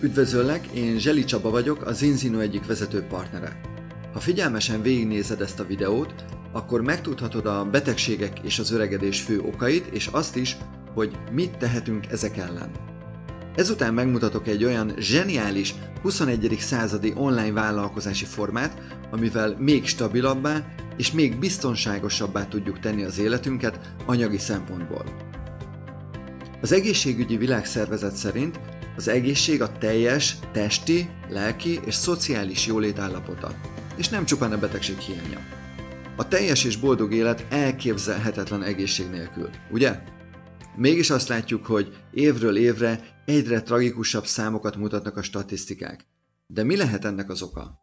Üdvözöllek, én Zseli Csaba vagyok, az Inzino egyik vezető partnere. Ha figyelmesen végignézed ezt a videót, akkor megtudhatod a betegségek és az öregedés fő okait, és azt is, hogy mit tehetünk ezek ellen. Ezután megmutatok egy olyan zseniális 21. századi online vállalkozási formát, amivel még stabilabbá és még biztonságosabbá tudjuk tenni az életünket anyagi szempontból. Az egészségügyi világszervezet szerint az egészség a teljes testi, lelki és szociális jólét állapota, és nem csupán a betegség hiánya. A teljes és boldog élet elképzelhetetlen egészség nélkül, ugye? Mégis azt látjuk, hogy évről évre egyre tragikusabb számokat mutatnak a statisztikák. De mi lehet ennek az oka?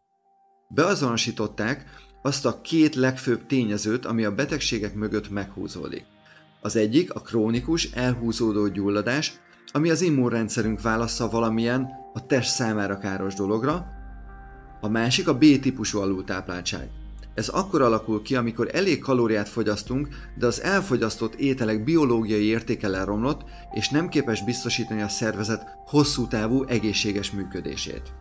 Beazonosították azt a két legfőbb tényezőt, ami a betegségek mögött meghúzódik. Az egyik a krónikus, elhúzódó gyulladás, ami az immunrendszerünk válasza valamilyen a test számára káros dologra, a másik a B-típusú alultápláltság. Ez akkor alakul ki, amikor elég kalóriát fogyasztunk, de az elfogyasztott ételek biológiai értéke leromlott, és nem képes biztosítani a szervezet hosszú távú egészséges működését.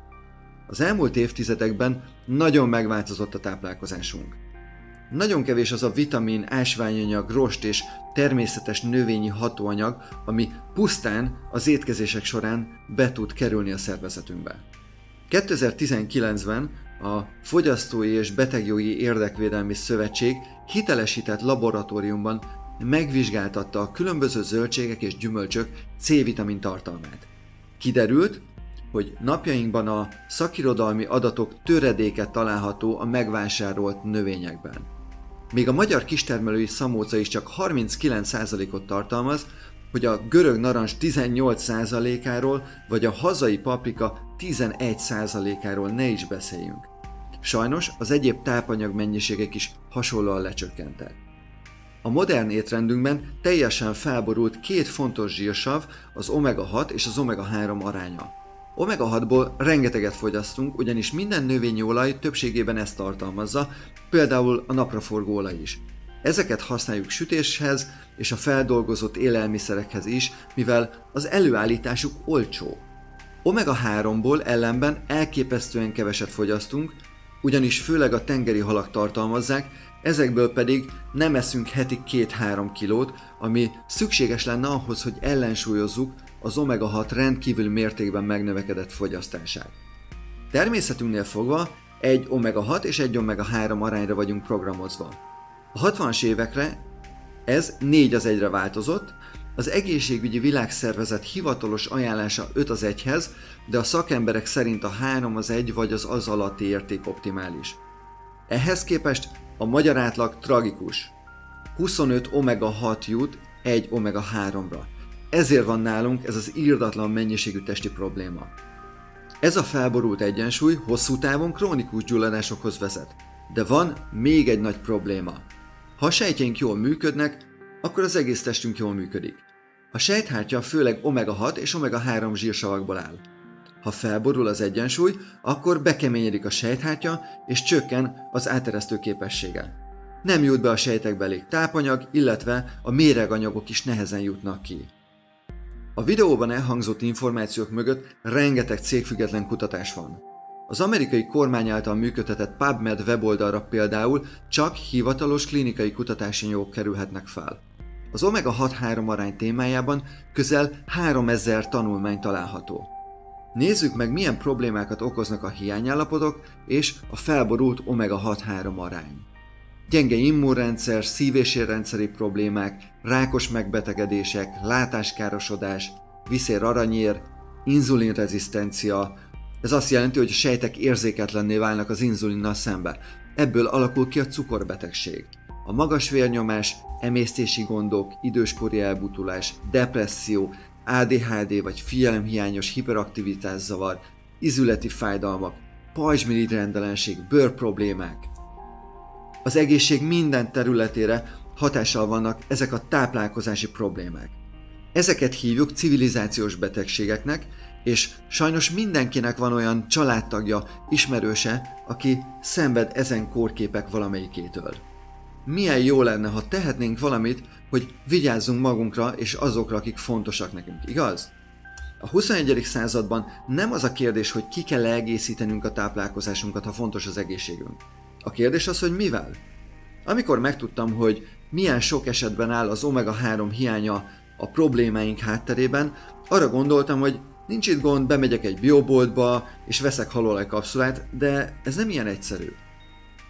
Az elmúlt évtizedekben nagyon megváltozott a táplálkozásunk. Nagyon kevés az a vitamin, ásványanyag, rost és természetes növényi hatóanyag, ami pusztán az étkezések során be tud kerülni a szervezetünkbe. 2019-ben a Fogyasztói és Betegjogi Érdekvédelmi Szövetség hitelesített laboratóriumban megvizsgáltatta a különböző zöldségek és gyümölcsök C-vitamin tartalmát. Kiderült, hogy napjainkban a szakirodalmi adatok töredéke található a megvásárolt növényekben. Még a magyar kistermelői szamóca is csak 39%-ot tartalmaz, hogy a görög narancs 18%-áról, vagy a hazai paprika 11%-áról ne is beszéljünk. Sajnos az egyéb tápanyag mennyiségek is hasonlóan lecsökkentek. A modern étrendünkben teljesen felborult két fontos zsírsav, az omega-6 és az omega-3 aránya. Omega-6-ból rengeteget fogyasztunk, ugyanis minden növényi olaj többségében ezt tartalmazza, például a napraforgó olaj is. Ezeket használjuk sütéshez és a feldolgozott élelmiszerekhez is, mivel az előállításuk olcsó. Omega-3-ból ellenben elképesztően keveset fogyasztunk, ugyanis főleg a tengeri halak tartalmazzák, ezekből pedig nem eszünk heti 2-3 kilót, ami szükséges lenne ahhoz, hogy ellensúlyozzuk az omega-6 rendkívül mértékben megnövekedett fogyasztását. Természetünknél fogva egy omega-6 és egy omega-3 arányra vagyunk programozva. A 60-as évekre ez 4 az 1-re változott, az egészségügyi világszervezet hivatalos ajánlása 5 az 1-hez, de a szakemberek szerint a 3 az 1 vagy az az alatti érték optimális. Ehhez képest a magyar átlag tragikus. 25 omega-6 jut egy omega-3-ra. Ezért van nálunk ez az írdatlan mennyiségű testi probléma. Ez a felborult egyensúly hosszú távon krónikus gyulladásokhoz vezet. De van még egy nagy probléma. Ha a sejtjeink jól működnek, akkor az egész testünk jól működik. A sejthártya főleg omega-6 és omega-3 zsírsavakból áll. Ha felborul az egyensúly, akkor bekeményedik a sejthártya és csökken az áteresztő képessége. Nem jut be a sejtekbe elég tápanyag, illetve a méreganyagok is nehezen jutnak ki. A videóban elhangzott információk mögött rengeteg cégfüggetlen kutatás van. Az amerikai kormány által működtetett PubMed weboldalra például csak hivatalos klinikai kutatási anyagok kerülhetnek fel. Az omega-6-3 arány témájában közel 3000 tanulmány található. Nézzük meg, milyen problémákat okoznak a hiányállapotok és a felborult omega-6-3 arány. Gyenge immunrendszer, szív- és érrendszeri problémák, rákos megbetegedések, látáskárosodás, viszér aranyér, inzulinrezisztencia, ez azt jelenti, hogy a sejtek érzéketlenné válnak az inzulinnal szembe. Ebből alakul ki a cukorbetegség. A magas vérnyomás, emésztési gondok, időskori elbutulás, depresszió, ADHD vagy figyelemhiányos hiperaktivitás zavar, izületi fájdalmak, pajzsmirigy rendelenség, bőrproblémák. Az egészség minden területére hatással vannak ezek a táplálkozási problémák. Ezeket hívjuk civilizációs betegségeknek, és sajnos mindenkinek van olyan családtagja, ismerőse, aki szenved ezen kórképek valamelyikétől. Milyen jó lenne, ha tehetnénk valamit, hogy vigyázzunk magunkra és azokra, akik fontosak nekünk, igaz? A 21. században nem az a kérdés, hogy ki kell egészítenünk a táplálkozásunkat, ha fontos az egészségünk. A kérdés az, hogy mivel? Amikor megtudtam, hogy milyen sok esetben áll az omega-3 hiánya a problémáink hátterében, arra gondoltam, hogy nincs itt gond, bemegyek egy bioboltba és veszek halolaj kapszulát, de ez nem ilyen egyszerű.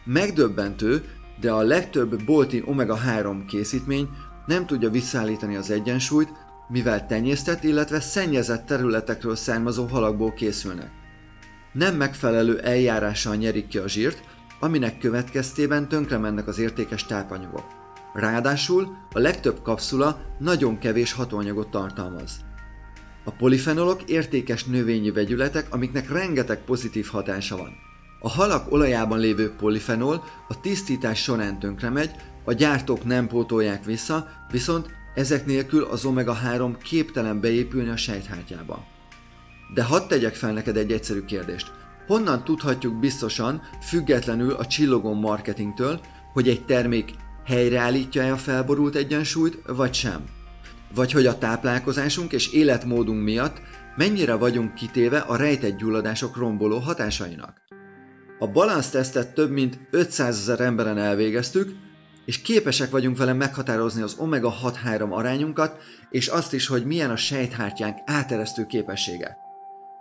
Megdöbbentő, de a legtöbb bolti omega-3 készítmény nem tudja visszaállítani az egyensúlyt, mivel tenyésztett, illetve szennyezett területekről származó halakból készülnek. Nem megfelelő eljárással nyerik ki a zsírt, aminek következtében tönkre mennek az értékes tápanyagok. Ráadásul a legtöbb kapszula nagyon kevés hatóanyagot tartalmaz. A polifenolok értékes növényi vegyületek, amiknek rengeteg pozitív hatása van. A halak olajában lévő polifenol a tisztítás során tönkre megy, a gyártók nem pótolják vissza, viszont ezek nélkül az omega-3 képtelen beépülni a sejthártyába. De hadd tegyek fel neked egy egyszerű kérdést. Honnan tudhatjuk biztosan, függetlenül a csillogó marketingtől, hogy egy termék helyreállítja-e a felborult egyensúlyt, vagy sem? Vagy hogy a táplálkozásunk és életmódunk miatt mennyire vagyunk kitéve a rejtett gyulladások romboló hatásainak? A balansztesztet több mint 500 ezer emberen elvégeztük, és képesek vagyunk vele meghatározni az omega-6-3 arányunkat, és azt is, hogy milyen a sejthártyánk áteresztő képessége.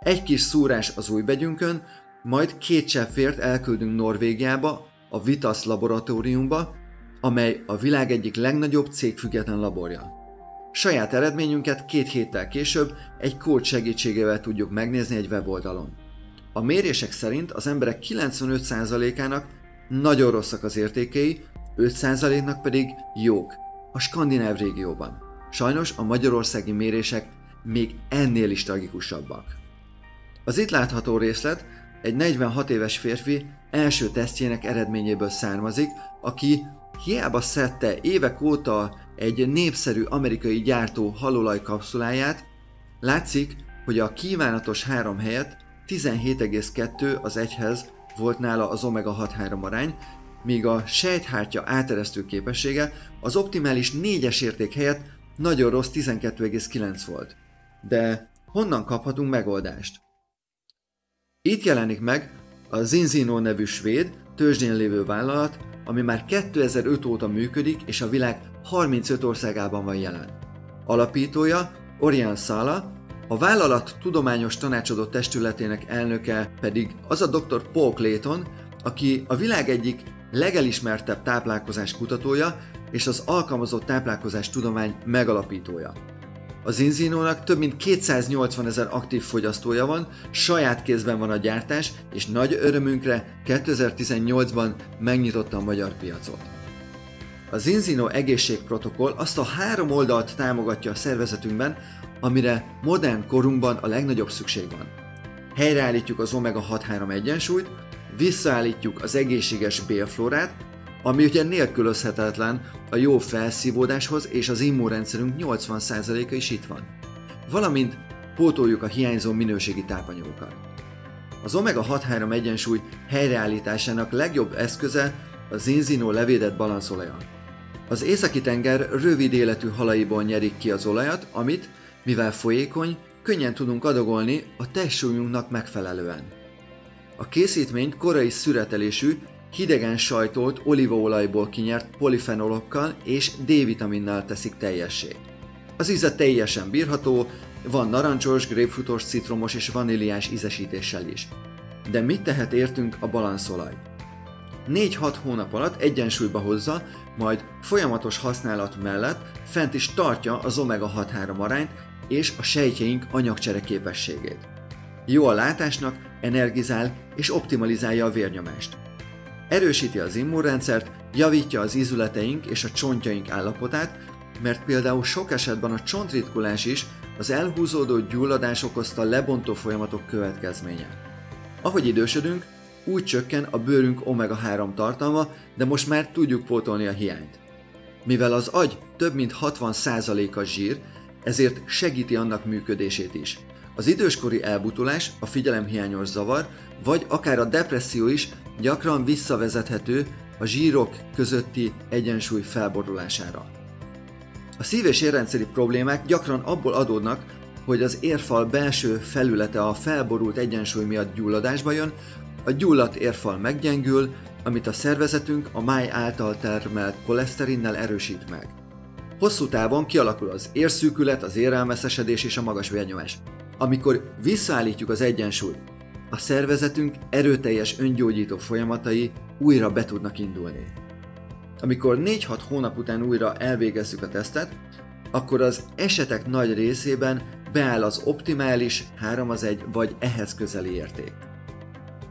Egy kis szúrás az új begyünkön, majd két cseppfért elküldünk Norvégiába, a Vitas laboratóriumba, amely a világ egyik legnagyobb cégfüggetlen laborja. Saját eredményünket két héttel később egy kód segítségével tudjuk megnézni egy weboldalon. A mérések szerint az emberek 95%-ának nagyon rosszak az értékei, 5%-nak pedig jók, a skandináv régióban. Sajnos a magyarországi mérések még ennél is tragikusabbak. Az itt látható részlet egy 46 éves férfi első tesztjének eredményéből származik, aki hiába szedte évek óta egy népszerű amerikai gyártó halolaj kapszuláját, látszik, hogy a kívánatos három helyett 17,2 az egyhez volt nála az omega-6-3 arány, míg a sejthártya áteresztő képessége az optimális 4-es érték helyett nagyon rossz 12,9 volt. De honnan kaphatunk megoldást? Itt jelenik meg a Zinzino nevű svéd, tőzsdén lévő vállalat, ami már 2005 óta működik és a világ 35 országában van jelen. Alapítója Orián Sala, a vállalat tudományos tanácsadó testületének elnöke pedig az a dr. Paul Clayton, aki a világ egyik legelismertebb táplálkozás kutatója és az alkalmazott táplálkozás tudomány megalapítója. Az Inzinónak több mint 280 ezer aktív fogyasztója van, saját kézben van a gyártás, és nagy örömünkre 2018-ban megnyitotta a magyar piacot. Az Inzino egészségprotokoll azt a három oldalt támogatja a szervezetünkben, amire modern korunkban a legnagyobb szükség van. Helyreállítjuk az omega-6-3 egyensúlyt, visszaállítjuk az egészséges bélflórát, ami ugye nélkülözhetetlen a jó felszívódáshoz, és az immunrendszerünk 80%-a is itt van. Valamint pótoljuk a hiányzó minőségi tápanyagokat. Az omega-6-3 egyensúly helyreállításának legjobb eszköze a zinzino levédett balanszolaja. Az északi tenger rövid életű halaiból nyerik ki az olajat, amit, mivel folyékony, könnyen tudunk adagolni a testsúlyunknak megfelelően. A készítményt korai szüretelésű, hidegen sajtolt olívaolajból kinyert polifenolokkal és D-vitaminnal teszik teljessé. Az íze teljesen bírható, van narancsos, grapefruitos, citromos és vaníliás ízesítéssel is. De mit tehet értünk a balanszolaj? 4-6 hónap alatt egyensúlyba hozza, majd folyamatos használat mellett fent is tartja az omega-6-3 arányt és a sejtjeink anyagcsere képességét. Jó a látásnak, energizál és optimalizálja a vérnyomást. Erősíti az immunrendszert, javítja az ízületeink és a csontjaink állapotát, mert például sok esetben a csontritkulás is az elhúzódó gyulladás okozta lebontó folyamatok következménye. Ahogy idősödünk, úgy csökken a bőrünk omega-3 tartalma, de most már tudjuk pótolni a hiányt. Mivel az agy több mint 60%-a zsír, ezért segíti annak működését is. Az időskori elbutulás, a figyelemhiányos zavar, vagy akár a depresszió is gyakran visszavezethető a zsírok közötti egyensúly felborulására. A szív- és érrendszeri problémák gyakran abból adódnak, hogy az érfal belső felülete a felborult egyensúly miatt gyulladásba jön, a gyulladt érfal meggyengül, amit a szervezetünk a máj által termelt koleszterinnel erősít meg. Hosszú távon kialakul az érszűkület, az érelmeszesedés és a magas vérnyomás. Amikor visszaállítjuk az egyensúlyt, a szervezetünk erőteljes öngyógyító folyamatai újra be tudnak indulni. Amikor 4-6 hónap után újra elvégezzük a tesztet, akkor az esetek nagy részében beáll az optimális 3 az 1 vagy ehhez közeli érték.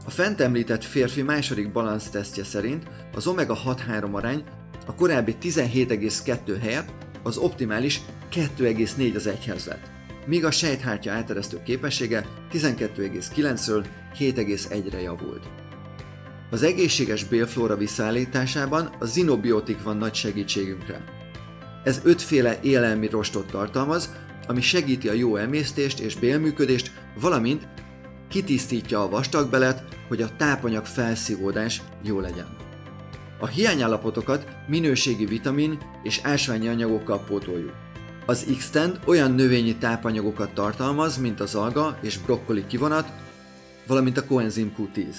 A fent említett férfi második balansz tesztje szerint az omega-6-3 arány a korábbi 17,2 helyett az optimális 2,4 az 1-hez lett, míg a sejthártya áteresztő képessége 12,9-ről 7,1-re javult. Az egészséges bélflóra visszaállításában a zinobiotik van nagy segítségünkre. Ez ötféle élelmi rostot tartalmaz, ami segíti a jó emésztést és bélműködést, valamint kitisztítja a vastagbelet, hogy a tápanyag felszívódás jó legyen. A hiányállapotokat minőségi vitamin és ásványi anyagokkal pótoljuk. Az x olyan növényi tápanyagokat tartalmaz, mint az alga és brokkoli kivonat, valamint a coenzim Q10.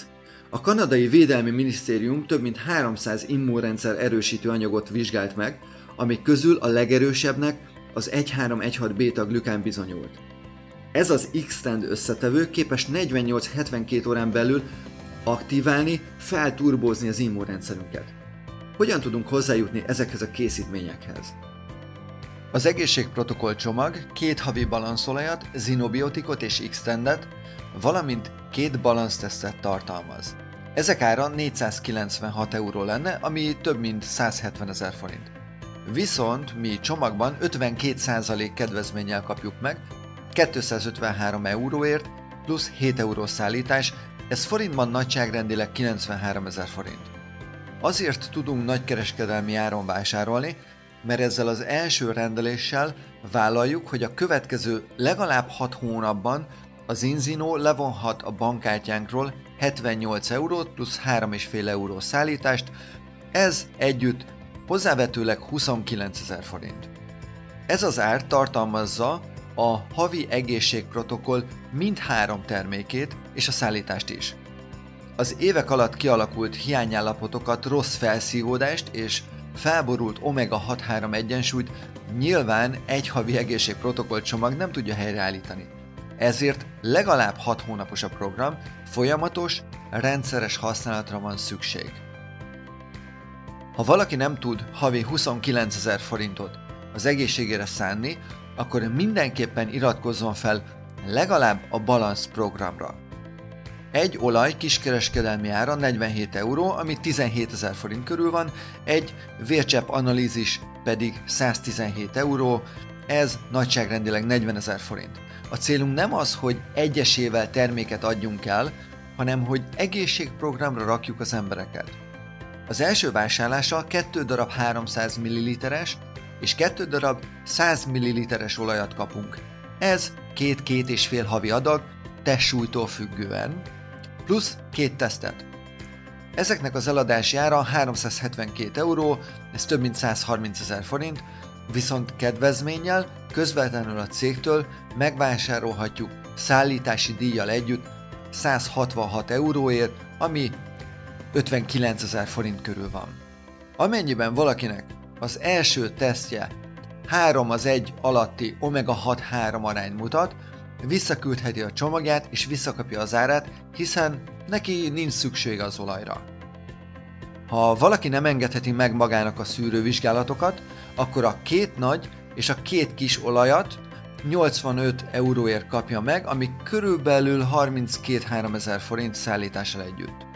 A kanadai Védelmi Minisztérium több mint 300 immunrendszer erősítő anyagot vizsgált meg, amik közül a legerősebbnek az 1,3-1,6 beta glükán bizonyult. Ez az X-tend összetevő képes 48-72 órán belül aktiválni, felturbózni az immunrendszerünket. Hogyan tudunk hozzájutni ezekhez a készítményekhez? Az egészségprotokoll csomag két havi balanszolajat, zinobiotikot és X-tendet, valamint két balansztesztet tartalmaz. Ezek ára 496 euró lenne, ami több mint 170 ezer forint. Viszont mi csomagban 52% kedvezménnyel kapjuk meg, 253 euróért, plusz 7 euró szállítás, ez forintban nagyságrendileg 93 ezer forint. Azért tudunk nagykereskedelmi áron vásárolni, mert ezzel az első rendeléssel vállaljuk, hogy a következő legalább 6 hónapban az Inzino levonhat a bankkártyánkról 78 eurót plusz 3,5 euró szállítást, ez együtt hozzávetőleg 29 ezer forint. Ez az ár tartalmazza a havi egészségprotokoll mindhárom termékét és a szállítást is. Az évek alatt kialakult hiányállapotokat, rossz felszívódást és felborult omega-6-3 egyensúlyt nyilván egy havi egészségprotokoll csomag nem tudja helyreállítani. Ezért legalább 6 hónapos a program, folyamatos, rendszeres használatra van szükség. Ha valaki nem tud havi 29 ezer forintot az egészségére szánni, akkor mindenképpen iratkozzon fel legalább a Balance programra. Egy olaj kiskereskedelmi ára 47 euró, ami 17 ezer forint körül van, egy vércsepp analízis pedig 117 euró, ez nagyságrendileg 40 ezer forint. A célunk nem az, hogy egyesével terméket adjunk el, hanem hogy egészségprogramra rakjuk az embereket. Az első vásárlása 2 darab 300 ml-es és 2 darab 100 ml-es olajat kapunk. Ez két-két és fél havi adag, testsúlytól függően, plusz két tesztet. Ezeknek az eladási ára 372 euró, ez több mint 130 ezer forint, viszont kedvezménnyel közvetlenül a cégtől megvásárolhatjuk szállítási díjjal együtt 166 euróért, ami 59 ezer forint körül van. Amennyiben valakinek az első tesztje 3 az 1 alatti omega-6-3 arányt mutat, visszaküldheti a csomagját és visszakapja az árát, hiszen neki nincs szüksége az olajra. Ha valaki nem engedheti meg magának a szűrővizsgálatokat, akkor a két nagy és a két kis olajat 85 euróért kapja meg, ami körülbelül 32-3 ezer forint szállítással együtt.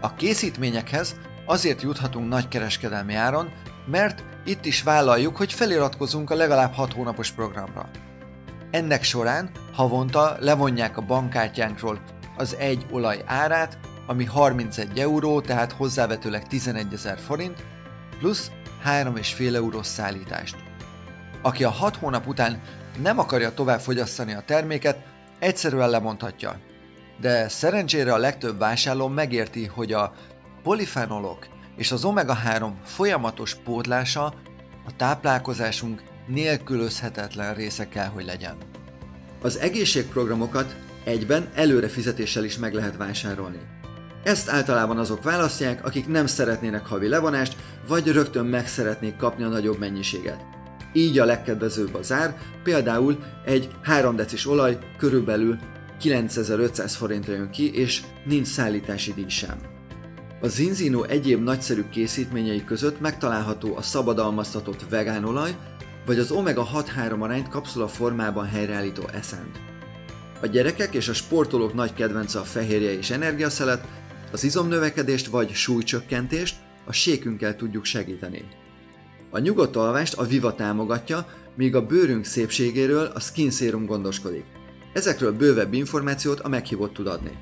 A készítményekhez azért juthatunk nagy kereskedelmi áron, mert itt is vállaljuk, hogy feliratkozunk a legalább 6 hónapos programra. Ennek során havonta levonják a bankkártyánkról az egy olaj árát, ami 31 euró, tehát hozzávetőleg 11 ezer forint, plusz 3,5 eurós szállítást. Aki a 6 hónap után nem akarja tovább fogyasztani a terméket, egyszerűen lemondhatja. De szerencsére a legtöbb vásárló megérti, hogy a polifenolok és az omega-3 folyamatos pótlása a táplálkozásunk nélkülözhetetlen része kell, hogy legyen. Az egészségprogramokat egyben előre fizetéssel is meg lehet vásárolni. Ezt általában azok választják, akik nem szeretnének havi levonást, vagy rögtön meg szeretnék kapni a nagyobb mennyiséget. Így a legkedvezőbb az ár, például egy 3 decis olaj körülbelül 9500 forintra jön ki, és nincs szállítási díj sem. A Zinzino egyéb nagyszerű készítményei között megtalálható a szabadalmaztatott vegánolaj, vagy az omega-6-3 arányt kapszula formában helyreállító eszent. A gyerekek és a sportolók nagy kedvence a fehérje és energiaszelet, az izomnövekedést vagy súlycsökkentést a sékünkkel tudjuk segíteni. A nyugodt alvást a Viva támogatja, míg a bőrünk szépségéről a Skin Serum gondoskodik. Ezekről bővebb információt a meghívott tud adni.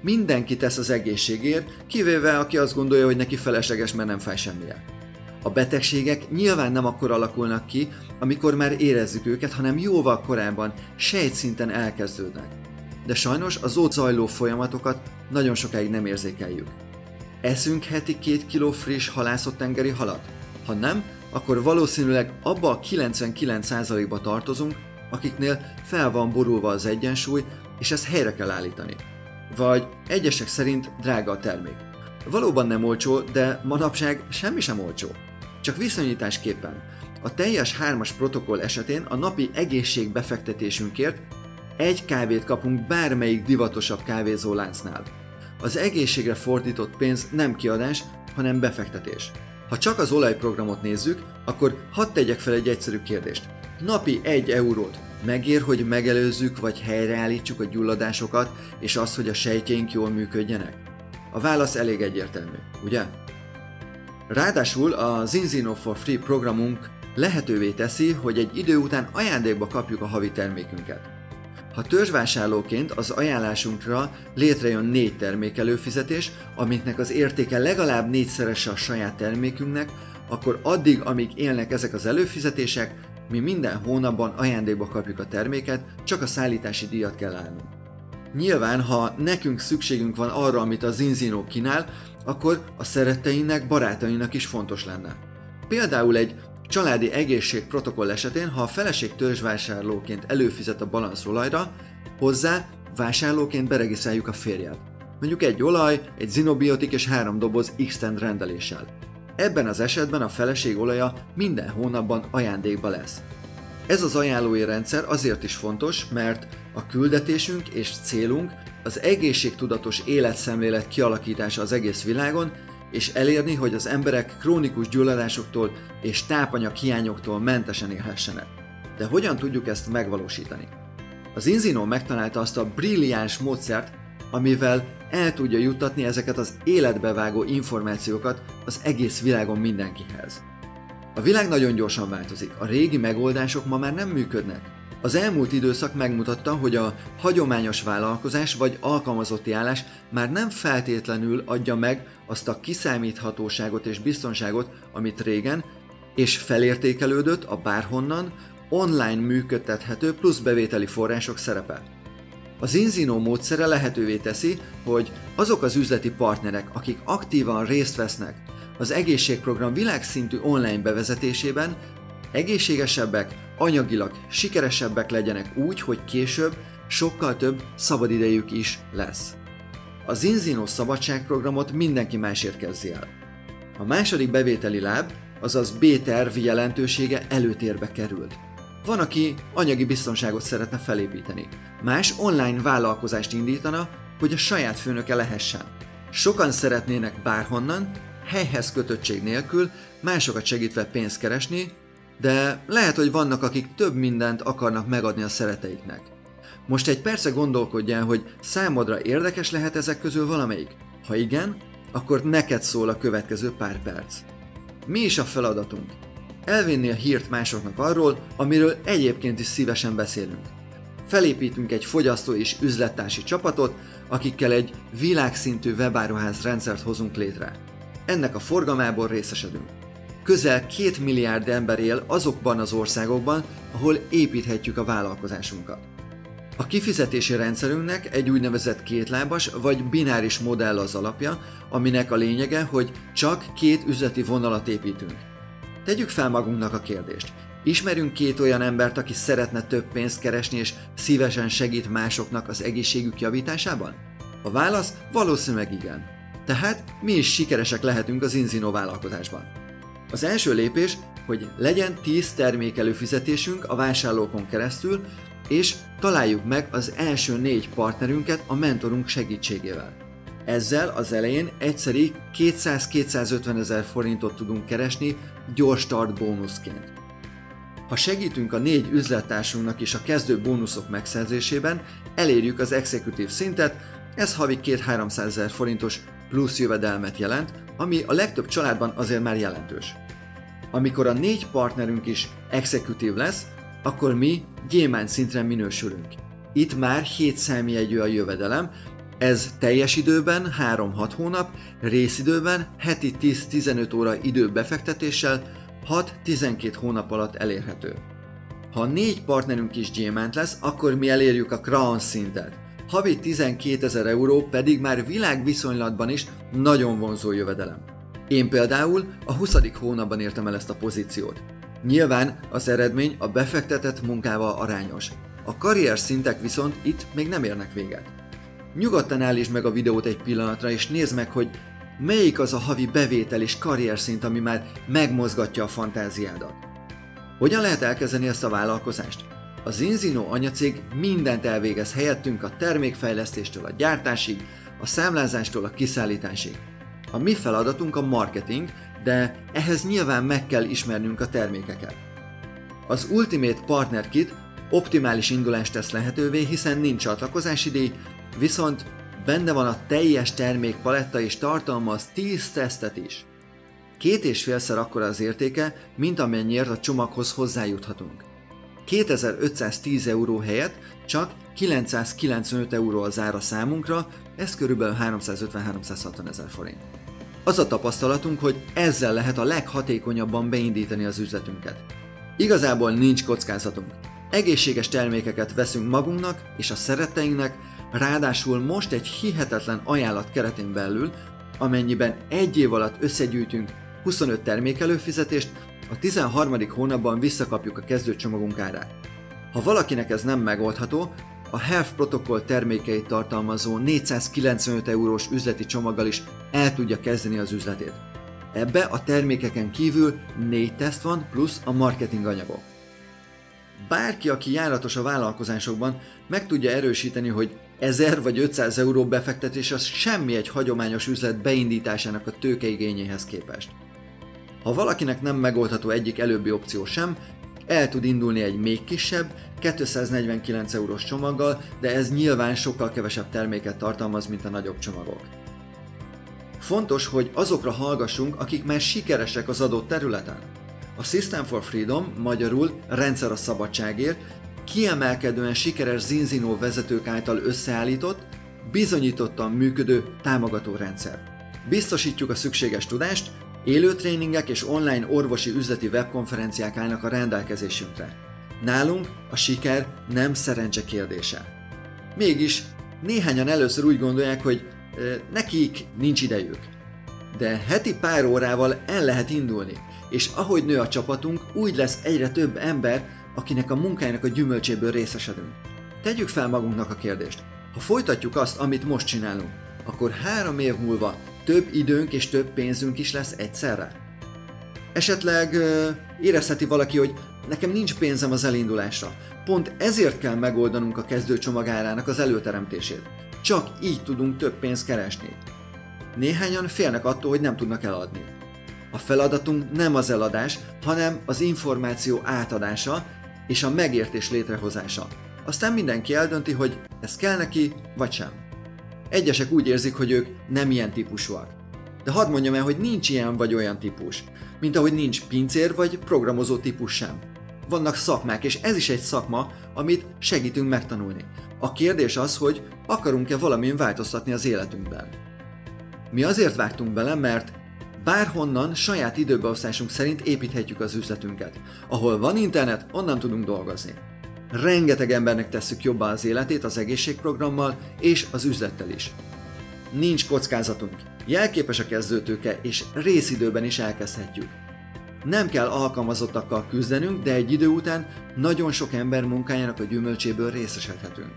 Mindenki tesz az egészségért, kivéve aki azt gondolja, hogy neki felesleges, mert nem fáj semmije. A betegségek nyilván nem akkor alakulnak ki, amikor már érezzük őket, hanem jóval korábban, sejtszinten elkezdődnek. De sajnos az ott zajló folyamatokat nagyon sokáig nem érzékeljük. Eszünk heti két kiló friss halászott tengeri halat? Ha nem, akkor valószínűleg abba a 99%-ba tartozunk, akiknél fel van borulva az egyensúly, és ezt helyre kell állítani. Vagy egyesek szerint drága a termék. Valóban nem olcsó, de manapság semmi sem olcsó. Csak viszonyításképpen. A teljes hármas protokoll esetén a napi egészségbefektetésünkért egy kávét kapunk bármelyik divatosabb kávézóláncnál. Az egészségre fordított pénz nem kiadás, hanem befektetés. Ha csak az olajprogramot nézzük, akkor hadd tegyek fel egy egyszerű kérdést. Napi egy eurót megér, hogy megelőzzük vagy helyreállítsuk a gyulladásokat, és az, hogy a sejtjeink jól működjenek? A válasz elég egyértelmű, ugye? Ráadásul a Zinzino for Free programunk lehetővé teszi, hogy egy idő után ajándékba kapjuk a havi termékünket. Ha törzsvásárlóként az ajánlásunkra létrejön négy termék előfizetés, amiknek az értéke legalább négyszerese a saját termékünknek, akkor addig, amíg élnek ezek az előfizetések, mi minden hónapban ajándékba kapjuk a terméket, csak a szállítási díjat kell állnunk. Nyilván, ha nekünk szükségünk van arra, amit a Zinzino kínál, akkor a szeretteinek, barátainak is fontos lenne. Például egy családi egészség protokoll esetén, ha a feleség törzsvásárlóként előfizet a balanszolajra, hozzá vásárlóként beregisztráljuk a férjet. Mondjuk egy olaj, egy zinobiotik és három doboz x rendeléssel. Ebben az esetben a feleség olaja minden hónapban ajándékba lesz. Ez az ajánlói rendszer azért is fontos, mert a küldetésünk és célunk az egészségtudatos életszemlélet kialakítása az egész világon, és elérni, hogy az emberek krónikus gyulladásoktól és tápanyag hiányoktól mentesen élhessenek. De hogyan tudjuk ezt megvalósítani? Az Inzino megtalálta azt a brilliáns módszert, amivel el tudja juttatni ezeket az életbevágó információkat az egész világon mindenkihez. A világ nagyon gyorsan változik, a régi megoldások ma már nem működnek. Az elmúlt időszak megmutatta, hogy a hagyományos vállalkozás vagy alkalmazotti állás már nem feltétlenül adja meg azt a kiszámíthatóságot és biztonságot, amit régen, és felértékelődött a bárhonnan online működtethető plusz bevételi források szerepe. Az Inzino módszere lehetővé teszi, hogy azok az üzleti partnerek, akik aktívan részt vesznek az egészségprogram világszintű online bevezetésében, egészségesebbek, anyagilag sikeresebbek legyenek úgy, hogy később sokkal több szabadidejük is lesz. Az Inzino szabadságprogramot mindenki másért kezdi el. A második bevételi láb, azaz B-terv jelentősége előtérbe került. Van, aki anyagi biztonságot szeretne felépíteni, más online vállalkozást indítana, hogy a saját főnöke lehessen. Sokan szeretnének bárhonnan, helyhez kötöttség nélkül, másokat segítve pénzt keresni, de lehet, hogy vannak, akik több mindent akarnak megadni a szereteiknek. Most egy perce gondolkodjál, hogy számodra érdekes lehet ezek közül valamelyik? Ha igen, akkor neked szól a következő pár perc. Mi is a feladatunk? Elvinni a hírt másoknak arról, amiről egyébként is szívesen beszélünk. Felépítünk egy fogyasztó és üzlettársi csapatot, akikkel egy világszintű webáruház rendszert hozunk létre. Ennek a forgalmából részesedünk. Közel két milliárd ember él azokban az országokban, ahol építhetjük a vállalkozásunkat. A kifizetési rendszerünknek egy úgynevezett kétlábas vagy bináris modell az alapja, aminek a lényege, hogy csak két üzleti vonalat építünk. Tegyük fel magunknak a kérdést. Ismerünk két olyan embert, aki szeretne több pénzt keresni és szívesen segít másoknak az egészségük javításában? A válasz valószínűleg igen. Tehát mi is sikeresek lehetünk az Inzino vállalkozásban. Az első lépés, hogy legyen 10 termékelő fizetésünk a vásárlókon keresztül, és találjuk meg az első négy partnerünket a mentorunk segítségével. Ezzel az elején egyszeri 200-250 ezer forintot tudunk keresni gyors start bónuszként. Ha segítünk a négy üzlettársunknak is a kezdő bónuszok megszerzésében, elérjük az exekutív szintet, ez havi 2-300 ezer forintos plusz jövedelmet jelent, ami a legtöbb családban azért már jelentős. Amikor a négy partnerünk is exekutív lesz, akkor mi gyémánt szintre minősülünk. Itt már 7 számjegyű a jövedelem, ez teljes időben 3-6 hónap, részidőben heti 10-15 óra idő befektetéssel 6-12 hónap alatt elérhető. Ha négy partnerünk is gyémánt lesz, akkor mi elérjük a Crown szintet. Havi 12 ezer euró pedig már világviszonylatban is nagyon vonzó jövedelem. Én például a 20. hónapban értem el ezt a pozíciót. Nyilván az eredmény a befektetett munkával arányos. A karrier szintek viszont itt még nem érnek véget. Nyugodtan állítsd meg a videót egy pillanatra és nézd meg, hogy melyik az a havi bevétel és karrier szint, ami már megmozgatja a fantáziádat. Hogyan lehet elkezdeni ezt a vállalkozást? Az Inzino anyacég mindent elvégez helyettünk a termékfejlesztéstől a gyártásig, a számlázástól a kiszállításig. A mi feladatunk a marketing, de ehhez nyilván meg kell ismernünk a termékeket. Az Ultimate Partner Kit optimális indulást tesz lehetővé, hiszen nincs csatlakozási díj, viszont benne van a teljes termékpaletta és tartalmaz 10 tesztet is. Két és félszer akkora az értéke, mint amennyiért a csomaghoz hozzájuthatunk. 2510 euró helyett csak 995 euró az ára számunkra, ez körülbelül 350-360 ezer forint. Az a tapasztalatunk, hogy ezzel lehet a leghatékonyabban beindítani az üzletünket. Igazából nincs kockázatunk. Egészséges termékeket veszünk magunknak és a szeretteinknek, ráadásul most egy hihetetlen ajánlat keretén belül, amennyiben egy év alatt összegyűjtünk 25 termékelőfizetést, a 13. hónapban visszakapjuk a kezdőcsomagunk árát. Ha valakinek ez nem megoldható, a Health Protocol termékeit tartalmazó 495 eurós üzleti csomaggal is el tudja kezdeni az üzletét. Ebbe a termékeken kívül négy teszt van, plusz a marketing anyagok. Bárki, aki járatos a vállalkozásokban, meg tudja erősíteni, hogy 1000 vagy 500 euró befektetés az semmi egy hagyományos üzlet beindításának a tőkeigényéhez képest. Ha valakinek nem megoldható egyik előbbi opció sem, el tud indulni egy még kisebb, 249 eurós csomaggal, de ez nyilván sokkal kevesebb terméket tartalmaz, mint a nagyobb csomagok. Fontos, hogy azokra hallgassunk, akik már sikeresek az adott területen. A System for Freedom, magyarul rendszer a szabadságért, kiemelkedően sikeres Zinzino vezetők által összeállított, bizonyítottan működő támogató rendszer. Biztosítjuk a szükséges tudást, élő tréningek és online orvosi üzleti webkonferenciák állnak a rendelkezésünkre. Nálunk a siker nem szerencse kérdése. Mégis néhányan először úgy gondolják, hogy e, nekik nincs idejük. De heti pár órával el lehet indulni, és ahogy nő a csapatunk, úgy lesz egyre több ember, akinek a munkájának a gyümölcséből részesedünk. Tegyük fel magunknak a kérdést. Ha folytatjuk azt, amit most csinálunk, akkor három év múlva több időnk és több pénzünk is lesz egyszerre? Esetleg érezheti valaki, hogy nekem nincs pénzem az elindulásra. Pont ezért kell megoldanunk a kezdő csomagárának az előteremtését. Csak így tudunk több pénzt keresni. Néhányan félnek attól, hogy nem tudnak eladni. A feladatunk nem az eladás, hanem az információ átadása és a megértés létrehozása. Aztán mindenki eldönti, hogy ez kell neki, vagy sem. Egyesek úgy érzik, hogy ők nem ilyen típusúak. De hadd mondjam el, hogy nincs ilyen vagy olyan típus, mint ahogy nincs pincér vagy programozó típus sem. Vannak szakmák, és ez is egy szakma, amit segítünk megtanulni. A kérdés az, hogy akarunk-e valamin változtatni az életünkben. Mi azért vágtunk bele, mert bárhonnan saját időbeosztásunk szerint építhetjük az üzletünket. Ahol van internet, onnan tudunk dolgozni. Rengeteg embernek tesszük jobbá az életét az egészségprogrammal és az üzlettel is. Nincs kockázatunk, jelképes a kezdőtőke és részidőben is elkezdhetjük. Nem kell alkalmazottakkal küzdenünk, de egy idő után nagyon sok ember munkájának a gyümölcséből részesedhetünk.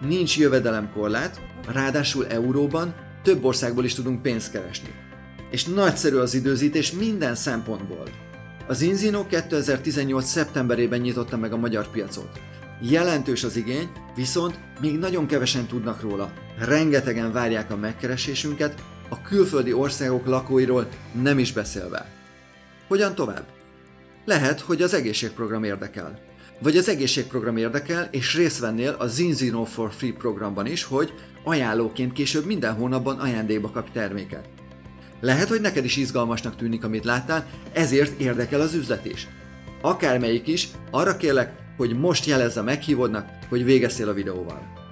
Nincs jövedelemkorlát, ráadásul euróban több országból is tudunk pénzt keresni. És nagyszerű az időzítés minden szempontból. Az Inzino 2018. szeptemberében nyitotta meg a magyar piacot. Jelentős az igény, viszont még nagyon kevesen tudnak róla. Rengetegen várják a megkeresésünket, a külföldi országok lakóiról nem is beszélve. Hogyan tovább? Lehet, hogy az egészségprogram érdekel. Vagy az egészségprogram érdekel, és részt vennél a Zinzino for Free programban is, hogy ajánlóként később minden hónapban ajándékba kap terméket. Lehet, hogy neked is izgalmasnak tűnik, amit láttál, ezért érdekel az üzlet is. Akármelyik is, arra kérlek, hogy most jelezze meghívódnak, hogy végeztél a videóval.